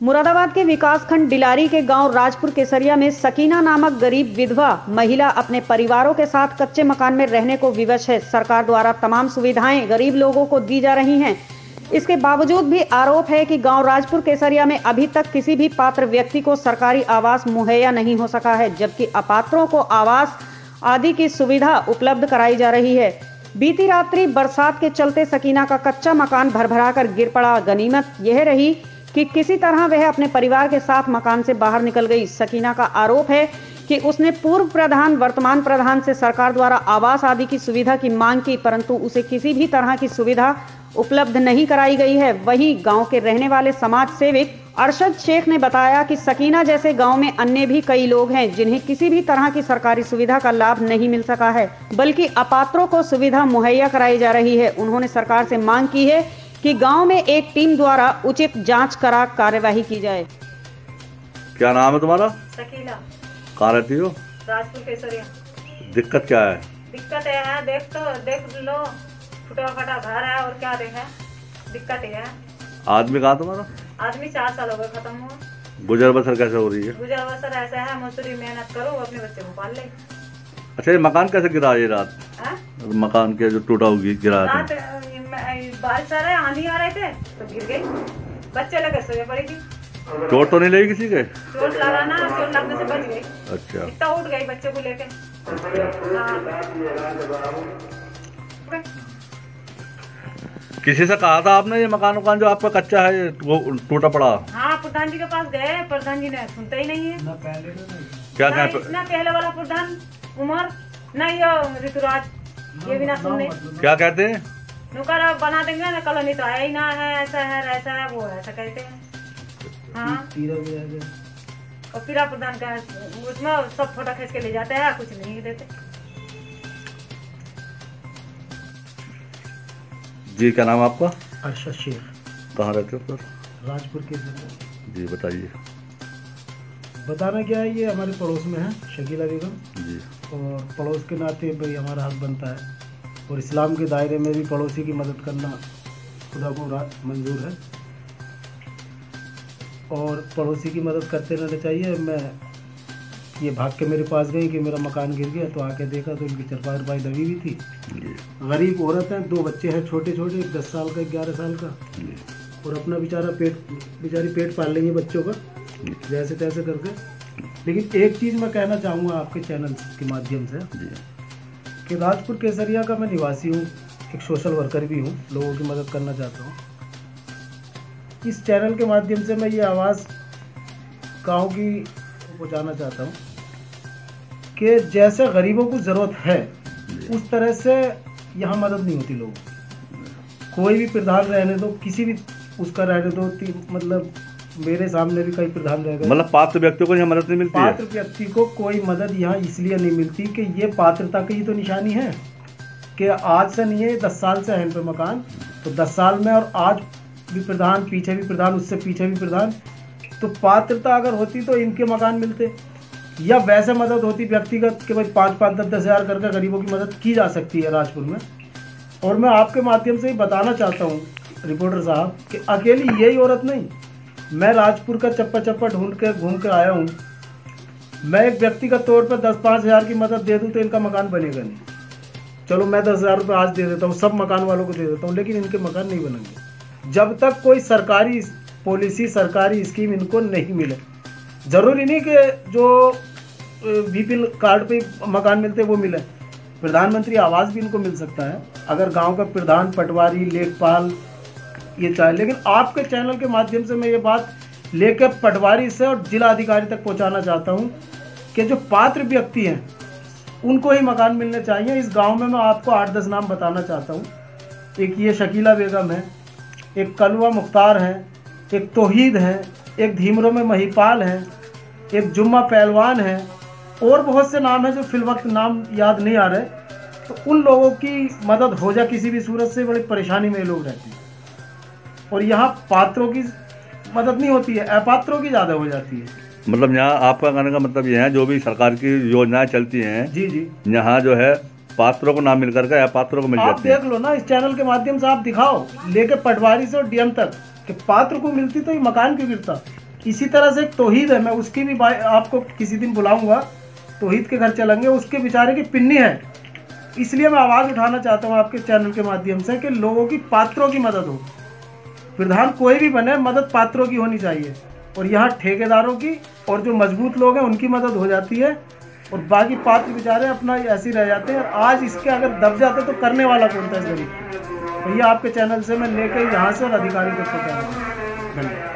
मुरादाबाद के विकासखंड डिलारी के गाँव राजपुर केसरिया में सकीना नामक गरीब विधवा महिला अपने परिवारों के साथ कच्चे मकान में रहने को विवश है। सरकार द्वारा तमाम सुविधाएँ गरीब लोगों को दी जा रही हैं। इसके बावजूद भी आरोप है कि गाँव राजपुर केसरिया में अभी तक किसी भी पात्र व्यक्ति को सरकारी आवास मुहैया नहीं हो सका है, जबकि अपात्रों को आवास आदि की सुविधा उपलब्ध कराई जा रही है। बीती रात्रि बरसात के चलते सकीना का कच्चा मकान भरभरा कर गिर पड़ा। गनीमत यह रही कि किसी तरह वह अपने परिवार के साथ मकान से बाहर निकल गई। सकीना का आरोप है कि उसने पूर्व प्रधान, वर्तमान प्रधान से सरकार द्वारा आवास आदि की सुविधा की मांग की, परंतु उसे किसी भी तरह की सुविधा उपलब्ध नहीं कराई गई है। वहीं गाँव के रहने वाले समाज सेविक अरशद शेख ने बताया कि सकीना जैसे गाँव में अन्य भी कई लोग हैं, जिन्हें किसी भी तरह की सरकारी सुविधा का लाभ नहीं मिल सका है, बल्कि अपात्रों को सुविधा मुहैया कराई जा रही है। उन्होंने सरकार से मांग की है कि गाँव में एक टीम द्वारा उचित जाँच करा कार्यवाही की जाए। क्या नाम है तुम्हारा? शकीला कहाँ रहती हो? राजपुर केसरिया। दिक्कत क्या है? दिक्कत है देख तो देख लो फुटा फटा घर है और क्या देखे दिक्कत है। आदमी कहाँ तुम्हारा? आदमी चार साल हो गए खत्म हुआ। गुजर बसर कैसे हो रही है? गुजर बसर ऐसा है मजदूरी मेहनत करो अपने बच्चे को पाल ले। अच्छा ये मकान कैसे गिरा ये रात? हैं? मकान के जो टूटा हुआ गिरा रात बारिश आ रहे आंधी आ रहे थे तो गिर गई। बच्चे लगे सोए पड़ेगी। चोट तो नहीं लगी किसी के? चोट लगा ना चोट लगने से बच गई। अच्छा। इतना उठ गई बच्चे को लेके। हाँ। किसी से कहा था आपने ये मकान वकान जो आपका कच्चा है वो टूटा पड़ा? हाँ प्रधान जी के पास गए प्रधान जी ने सुनते ही नहीं है। ना क्या ना क्या इसना पहले वाला प्रधान उमर ना ये ऋतुराज ये भी ना सुनने। क्या कहते हैं? नुकर अब बना देंगे ना कॉलोनी तो आया ही ना है ऐसा है ऐसा है वो है, ऐसा कहते हैं। हाँ। और पीरा प्रधान का उसमें सब फ़ोटो खींच के ले जाते हैं कुछ नहीं देते। जी क्या नाम आपका? अरशद शेख। कहाँ रहते हो सर? राजपुर के ज़िले। जी बताइए। बताना क्या है ये हमारे पड़ोस में है शकीला बेगम जी। और पड़ोस के नाते भाई हमारा हक बनता है। और इस्लाम के दायरे में भी पड़ोसी की मदद करना खुदा को रा- मंजूर है। और पड़ोसी की मदद करते रहना चाहिए। मैं ये भाग के मेरे पास गई कि मेरा मकान गिर गया तो आके देखा तो इनकी चरपाई रपाई दबी हुई थी। गरीब औरत हैं दो बच्चे हैं छोटे छोटे एक दस साल का एक ग्यारह साल का। और अपना बेचारा पेट बेचारी पेट पाल लेंगे बच्चों का जैसे तैसे करके। लेकिन एक चीज़ मैं कहना चाहूँगा आपके चैनल के माध्यम से। कि राजपुर केसरिया का मैं निवासी हूँ, एक सोशल वर्कर भी हूँ, लोगों की मदद करना चाहता हूँ। इस चैनल के माध्यम से मैं ये आवाज़ गाँव की पहुँचाना चाहता हूँ कि जैसे गरीबों को ज़रूरत है, उस तरह से यहाँ मदद नहीं होती लोगों कोई भी प्रधान रहने दो, किसी भी उसका रहने दो मतलब मेरे सामने भी कई प्रधान रह गए। मतलब पात्र व्यक्तियों को यहाँ मदद नहीं मिलती पात्र व्यक्ति को कोई मदद यहाँ इसलिए नहीं मिलती कि ये पात्रता की ही तो निशानी है कि आज से नहीं है दस साल से है पे मकान। तो दस साल में और आज भी प्रधान पीछे भी प्रधान उससे पीछे भी प्रधान। तो पात्रता अगर होती तो इनके मकान मिलते। या वैसे मदद होती व्यक्तिगत कि भाई पाँच पाँच दस दस हज़ार करके गरीबों की मदद की जा सकती है राजपुर में। और मैं आपके माध्यम से ही बताना चाहता हूँ रिपोर्टर साहब कि अकेली यही औरत नहीं मैं राजपुर का चप्पा चप्पा ढूंढ के, घूम कर आया हूँ। मैं एक व्यक्तिगत तौर पर दस पाँच हज़ार की मदद दे दूँ तो इनका मकान बनेगा नहीं। चलो, मैं दस हज़ार रुपये आज दे देता हूँ, सब मकान वालों को दे देता हूँ, लेकिन इनके मकान नहीं बनेंगे। जब तक कोई सरकारी पॉलिसी, सरकारी स्कीम इनको नहीं मिले। ज़रूरी नहीं कि जो बीपीएल कार्ड पे मकान मिलते वो मिले। प्रधानमंत्री आवास भी इनको मिल सकता है। अगर गाँव का प्रधान पटवारी, लेखपाल ये चाहे। लेकिन आपके चैनल के माध्यम से मैं ये बात लेकर पटवारी से और जिला अधिकारी तक पहुंचाना चाहता हूँ कि जो पात्र व्यक्ति हैं, उनको ही मकान मिलने चाहिए। इस गाँव में मैं आपको आठ दस नाम बताना चाहता हूँ। एक ये शकीला बेगम है, एक कलवा मुख्तार है, एक तोहीद है, एक धीमरों में महिपाल है, एक जुम्मा पहलवान है, और बहुत से नाम हैं जो फिल वक्त नाम याद नहीं आ रहे। तो उन लोगों की मदद हो जाए किसी भी सूरत से, बड़ी परेशानी में लोग रहते हैं। और यहाँ पात्रों की मदद नहीं होती है अपात्रों की ज़्यादा हो जाती है। मतलब यहाँ आपका कहने का मतलब ये है जो भी सरकार की योजनाएँ चलती हैं जी जी। यहाँ जो है पात्रों को ना मिल करके अपात्रों को मिल आप जाती है। देख लो ना इस चैनल के माध्यम से आप दिखाओ लेके पटवारी से और डीएम तक कि पात्र को मिलती तो ये मकान क्यों गिरता। इसी तरह से एक तोहीद है मैं उसकी भी आपको किसी दिन बुलाऊँगा तोहीद के घर चलेंगे उसके बेचारे की पिन्नी है। इसलिए मैं आवाज़ उठाना चाहता हूँ आपके चैनल के माध्यम से कि लोगों की पात्रों की मदद हो। प्रधान कोई भी बने, मदद पात्रों की होनी चाहिए। और यहाँ ठेकेदारों की और जो मज़बूत लोग हैं, उनकी मदद हो जाती है। और बाकी पात्र बेचारे अपना ऐसे रह जाते हैं। और आज इसके अगर दब जाते तो करने वाला कौन था इस गरीब? तो आपके चैनल से मैं लेकर यहाँ से और अधिकारी तक पता धन्यवाद।